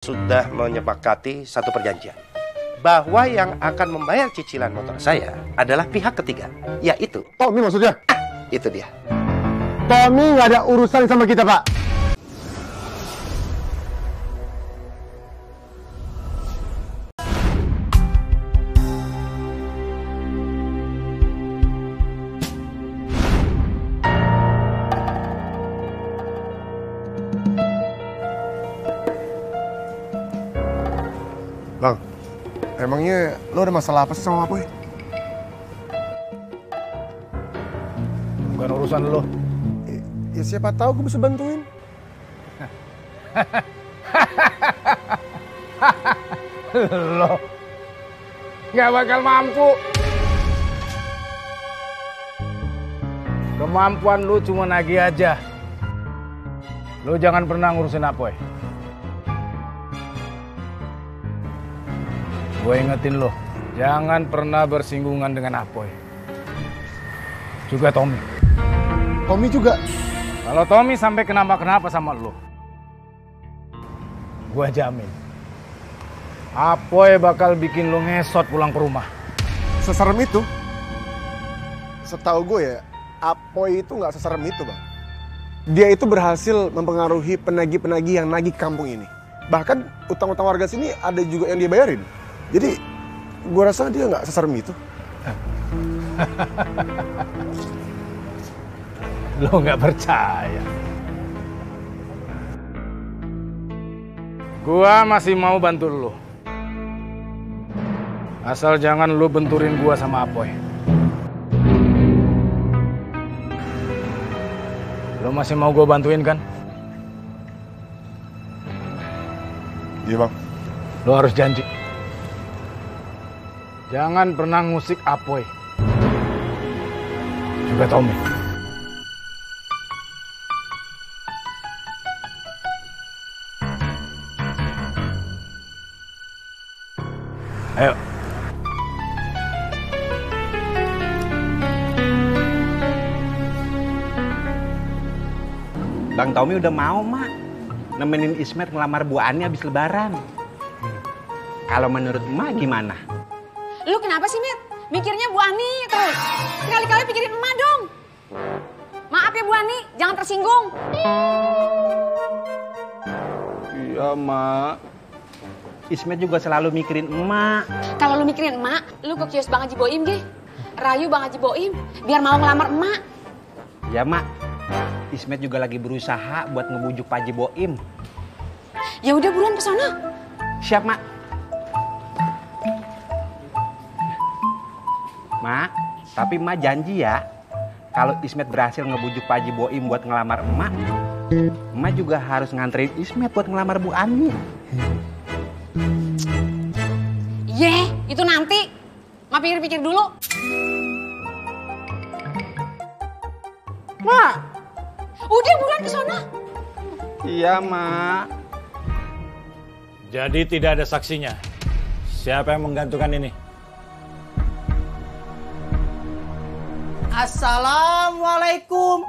sudah menyepakati satu perjanjian bahwa yang akan membayar cicilan motor saya adalah pihak ketiga, yaitu Tommy maksudnya? itu dia. Tommy nggak ada urusan sama kita, Pak. Emangnya lo ada masalah apa sih sama Apoy? Bukan urusan lo. Ya siapa tahu gue bisa bantuin. Lo nggak bakal mampu. Kemampuan lu cuma nagih aja. Lu jangan pernah ngurusin Apoy. Gue ingetin lo, jangan pernah bersinggungan dengan Apoy. Juga Tommy. Tommy juga. Kalau Tommy sampai kenapa-kenapa sama lo, gue jamin. Apoy bakal bikin lo ngesot pulang ke rumah. Seserem itu. Setahu gue ya, Apoy itu nggak seserem itu, Bang. Dia itu berhasil mempengaruhi penagih-penagih yang nagih kampung ini. Bahkan utang-utang warga sini ada juga yang dia bayarin. Jadi, gue rasa dia nggak seserem itu. Lo nggak percaya. Gua masih mau bantu lo. Asal jangan lo benturin gua sama Apoy. Lo masih mau gua bantuin kan? Iya, Bang. Lo harus janji. Jangan pernah ngusik Apoy. Juga Tommy. Ayo. Bang Tommy udah mau, Mak. Nemenin Ismet ngelamar Bu Ani habis lebaran. Kalau menurut Mak gimana? Lu kenapa sih, Mit? Mikirnya Bu Ani terus. Sekali-kali pikirin emak dong. Maaf ya Bu Ani, jangan tersinggung. Iya, Mak. Ismet juga selalu mikirin emak. Kalau lu mikirin emak, lu ke kios Bang Haji Boim, ge. Rayu Bang Haji Boim, biar mau ngelamar emak. Ya, Mak. Ismet juga lagi berusaha buat ngebujuk Pak Haji Boim. Ya udah buruan ke sana. Siap, Mak. Mak, tapi Mak janji ya, kalau Ismet berhasil ngebujuk Pak Haji Boim buat ngelamar emak, emak juga harus nganterin Ismet buat ngelamar Bu Ani. Ye, itu nanti. Ma pikir-pikir dulu. Mak. Udah buruan ke sana. Iya, Mak. Jadi tidak ada saksinya. Siapa yang menggantungkan ini? Assalamualaikum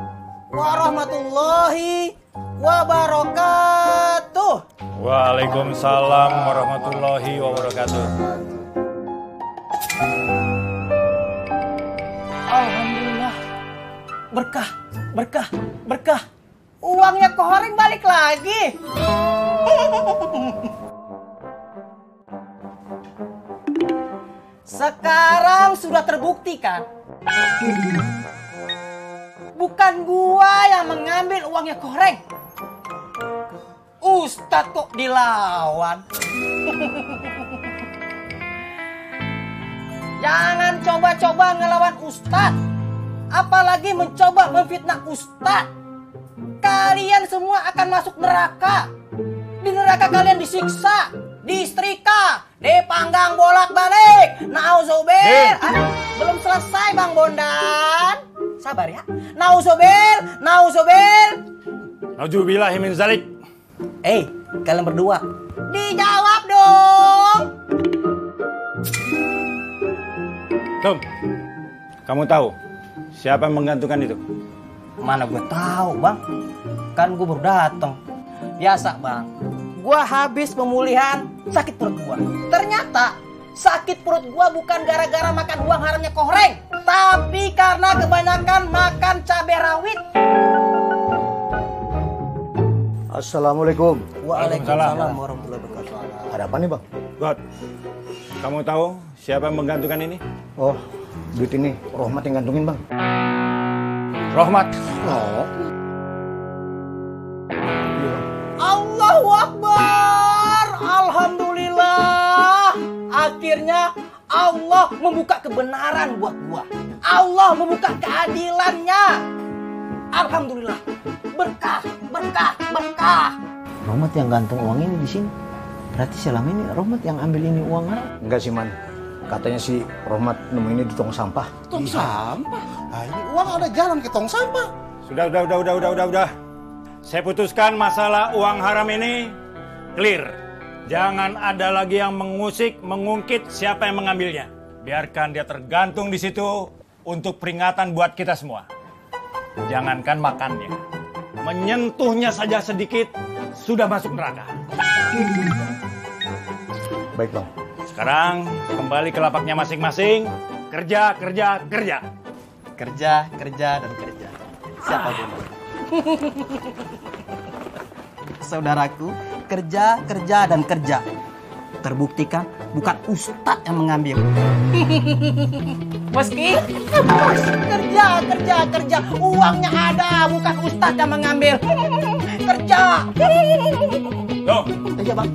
warahmatullahi wabarakatuh. Waalaikumsalam warahmatullahi wabarakatuh. Alhamdulillah. Berkah, berkah, berkah. Uangnya kohoreng balik lagi. Sekarang sudah terbukti kan? Bukan gua yang mengambil uangnya koreng. Ustadz kok dilawan? Jangan coba-coba ngelawan Ustadz. Apalagi mencoba memfitnah Ustadz. Kalian semua akan masuk neraka. Di neraka kalian disiksa, disetrika, dipanggang bolak-balik. Nauzubil. Ah, belum selesai Bang Bondan. Sabar ya. Nauzubil, nauzubil. Nauzubillahi min zalik. Eh, kalian berdua. Dijawab dong. Tom, kamu tahu siapa yang menggantungkan itu? Mana gue tahu bang. Kan gue baru datang. Biasa bang. Gua habis pemulihan sakit perut gua. Ternyata sakit perut gua bukan gara-gara makan uang haramnya koreng, tapi karena kebanyakan makan cabai rawit. Assalamualaikum. Waalaikumsalam warahmatullahi wabarakatuh. Ada apa nih bang? God, kamu tahu siapa yang menggantungkan ini? Oh, duit ini Rohmat yang gantungin bang. Rohmat. Oh. Akhirnya Allah membuka kebenaran buat gua. Allah membuka keadilannya. Alhamdulillah. Berkah, berkah, berkah. Rohmat yang gantung uang ini di sini. Berarti selama ini Rohmat yang ambil ini uang haram? Enggak sih man. Katanya si Rohmat nemu ini di tong sampah. Tong sampah? Ah, ini uang ada jalan ke tong sampah. Sudah, sudah, sudah, sudah, sudah, sudah. Saya putuskan masalah uang haram ini clear. Jangan ada lagi yang mengusik, mengungkit siapa yang mengambilnya. Biarkan dia tergantung di situ untuk peringatan buat kita semua. Jangankan makannya, menyentuhnya saja sedikit sudah masuk neraka. Baik bang. Sekarang kembali ke lapaknya masing-masing. Kerja, kerja, kerja. Kerja, kerja, dan kerja. Siapa dulu? Saudaraku, kerja, kerja, dan kerja. Terbuktikan bukan ustadz yang mengambil. Meski kerja, kerja, kerja. Uangnya ada, bukan ustadz yang mengambil. Kerja. Tuh, Iya bang.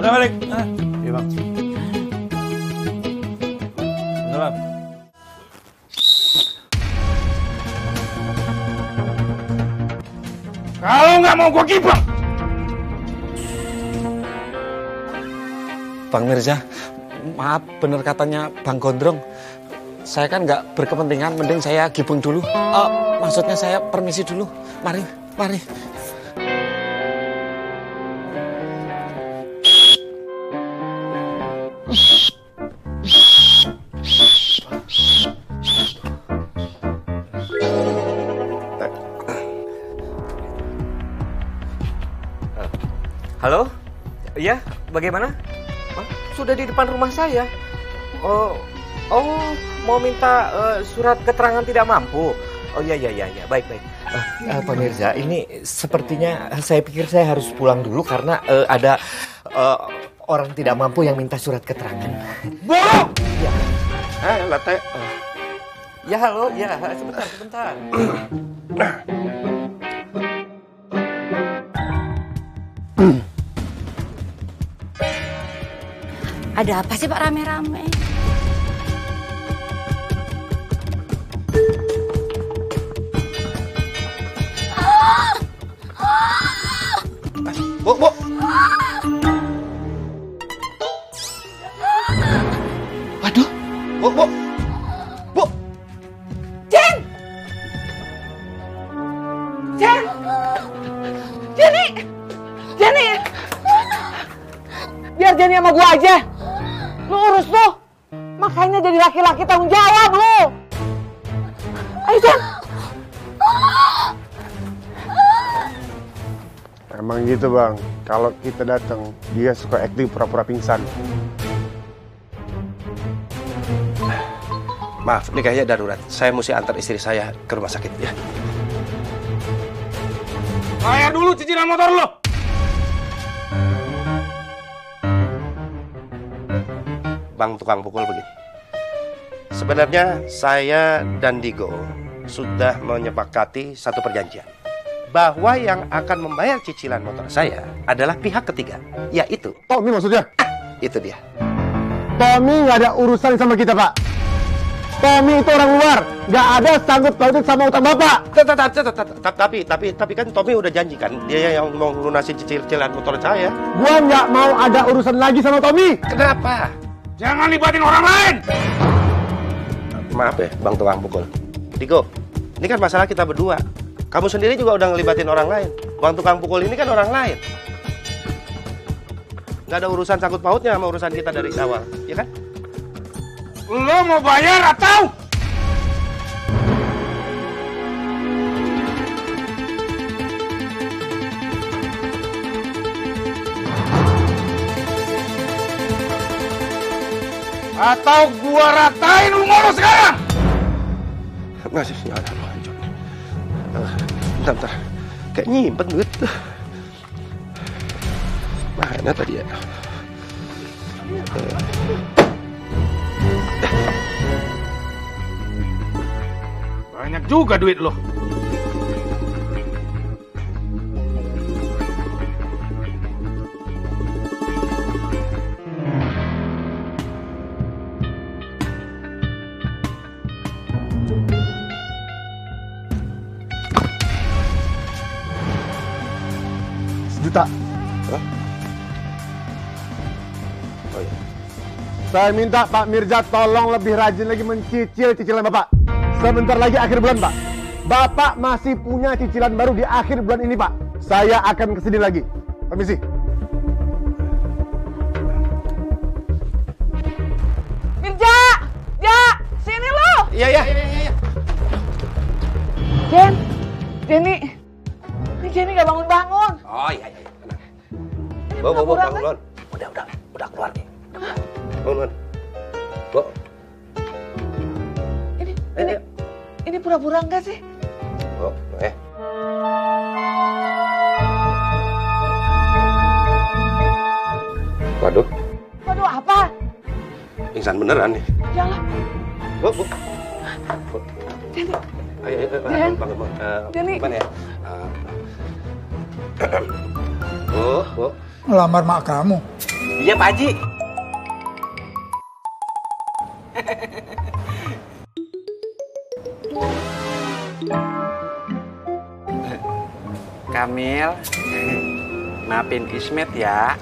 udah balik. Ah, Iya bang. Salam. Kalau nggak mau gua kibang. Bang Mirza, maaf bener katanya Bang Gondrong. Saya kan nggak berkepentingan, mending saya gibeng dulu. Eh, maksudnya saya permisi dulu. Mari, mari. Halo? Iya, bagaimana? Sudah di depan rumah saya. Oh, oh, mau minta eh, surat keterangan tidak mampu. Oh iya iya iya, iya. baik baik. Eh, Pak Mirza, ini sepertinya saya pikir saya harus pulang dulu karena eh, ada eh, orang tidak mampu yang minta surat keterangan. Bohong! Ya, Eh, latte. ya halo, ya sebentar sebentar. Ada apa sih Pak rame-rame? Bu, bu. Waduh, Bu, bu. Bu. Jen! Jen! Jenny! Jenny! Biar Jenny sama gua aja. Lu urus tuh. Makanya jadi laki-laki tanggung jawab lu. Ayo Jen! Emang gitu bang, kalau kita datang dia suka acting pura-pura pingsan. Maaf, ini kayaknya darurat. Saya mesti antar istri saya ke rumah sakit ya. Bayar dulu cicilan motor lo. Bang tukang pukul begini. Sebenarnya saya dan Digo sudah menyepakati satu perjanjian bahwa yang akan membayar cicilan motor saya adalah pihak ketiga, yaitu Tommy maksudnya? itu dia. Tommy nggak ada urusan sama kita pak. Tommy itu orang luar, nggak ada sanggup pautin sama utang bapak. Tapi tapi tapi kan Tommy udah janji kan dia yang mau lunasin cicilan motor saya. Gua nggak mau ada urusan lagi sama Tommy. Kenapa? Jangan libatin orang lain. Maaf ya, Bang tukang pukul. Digo, ini kan masalah kita berdua. Kamu sendiri juga udah ngelibatin orang lain. Bang tukang pukul ini kan orang lain. Nggak ada urusan sangkut pautnya sama urusan kita dari awal, ya kan? Lo mau bayar atau? Atau gua ratain lu sekarang! Masih nyala lo hancur. Bentar, bentar. Kayak nyimpen duit. Mana tadi ya? Banyak juga duit lo. Saya minta Pak Mirza tolong lebih rajin lagi mencicil cicilan Bapak. Sebentar lagi akhir bulan Pak. Bapak masih punya cicilan baru di akhir bulan ini Pak. Saya akan ke sini lagi. Permisi. Mirja! Ja! Sini lu! Iya, iya, iya, iya. Jen! Jenny! Ini Jenny gak bangun-bangun. Oh iya, iya. Tenang. Ini bo, pura-pura bangun, kan? bangun. Udah, udah, udah keluar nih. Bangun, bangun. Bo, Ini, ini, ini pura-pura enggak sih? bo, eh. Waduh, Waduh apa? pingsan beneran nih. Yalah, Bo, bo. Bo. Jenny. Ayo, ayo, ayo, Jen. bangun, bangun. Eh, Jenny. Gimana ya? Eh, Bo, bo. Ngelamar mak kamu. Iya Pak Haji. Kamil, maafin Ismet ya.